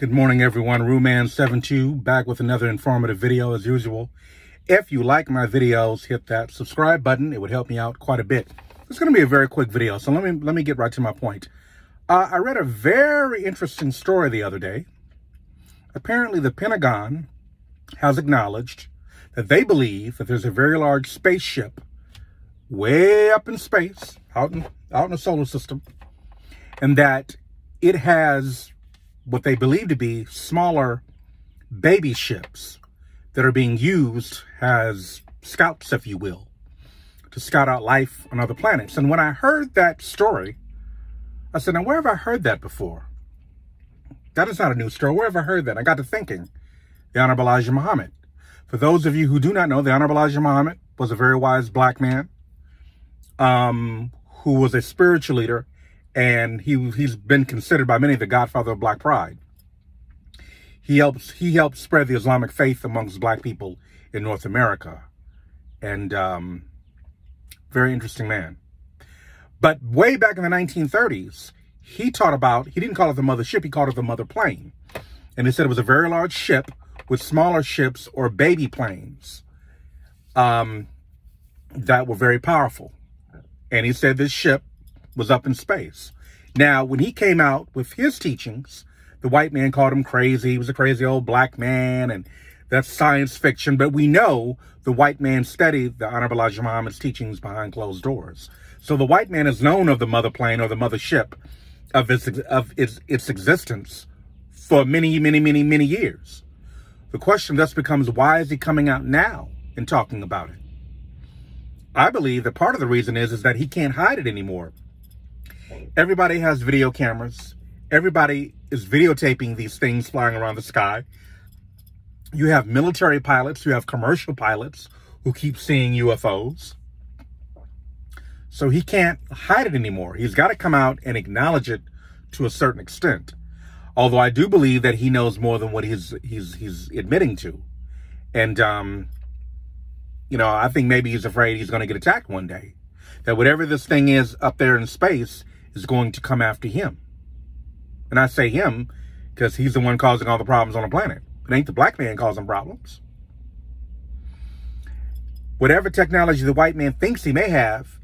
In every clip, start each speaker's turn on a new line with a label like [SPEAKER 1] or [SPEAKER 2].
[SPEAKER 1] Good morning, everyone. Rouxman72 back with another informative video as usual. If you like my videos, hit that subscribe button. It would help me out quite a bit. It's going to be a very quick video, so let me let me get right to my point. Uh, I read a very interesting story the other day. Apparently, the Pentagon has acknowledged that they believe that there's a very large spaceship way up in space, out in out in the solar system, and that it has what they believe to be smaller baby ships that are being used as scouts, if you will, to scout out life on other planets. And when I heard that story, I said, now where have I heard that before? That is not a new story. Where have I heard that? I got to thinking, the Honorable Elijah Muhammad. For those of you who do not know, the Honorable Elijah Muhammad was a very wise black man um, who was a spiritual leader and he he's been considered by many the godfather of black pride. He helps he helped spread the Islamic faith amongst black people in North America, and um, very interesting man. But way back in the 1930s, he taught about he didn't call it the mother ship, he called it the mother plane, and he said it was a very large ship with smaller ships or baby planes um, that were very powerful. And he said this ship was up in space. Now, when he came out with his teachings, the white man called him crazy. He was a crazy old black man, and that's science fiction. But we know the white man studied the Honorable Elijah Muhammad's teachings behind closed doors. So the white man is known of the mother plane or the mother ship of its, of its, its existence for many, many, many, many years. The question thus becomes, why is he coming out now and talking about it? I believe that part of the reason is, is that he can't hide it anymore. Everybody has video cameras. Everybody is videotaping these things flying around the sky. You have military pilots, you have commercial pilots who keep seeing UFOs. So he can't hide it anymore. He's got to come out and acknowledge it to a certain extent. Although I do believe that he knows more than what he's he's he's admitting to. And um you know, I think maybe he's afraid he's going to get attacked one day. That whatever this thing is up there in space is going to come after him. And I say him because he's the one causing all the problems on the planet. It ain't the black man causing problems. Whatever technology the white man thinks he may have,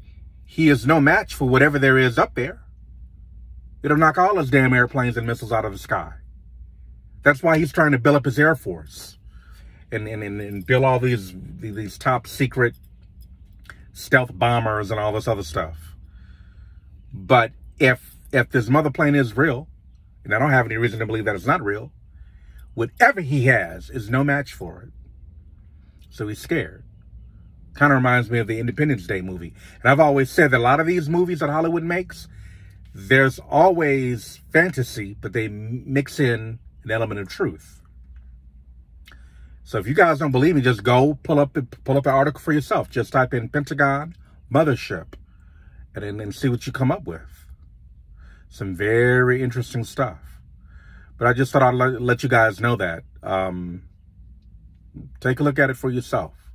[SPEAKER 1] he is no match for whatever there is up there. It'll knock all his damn airplanes and missiles out of the sky. That's why he's trying to build up his Air Force and, and, and, and build all these, these top secret stealth bombers and all this other stuff. But if if this mother plane is real, and I don't have any reason to believe that it's not real, whatever he has is no match for it. So he's scared. Kind of reminds me of the Independence Day movie. And I've always said that a lot of these movies that Hollywood makes, there's always fantasy, but they mix in an element of truth. So if you guys don't believe me, just go pull up pull up the article for yourself. Just type in Pentagon Mothership and then and see what you come up with. Some very interesting stuff. But I just thought I'd let, you guys know that. Um, take a look at it for yourself.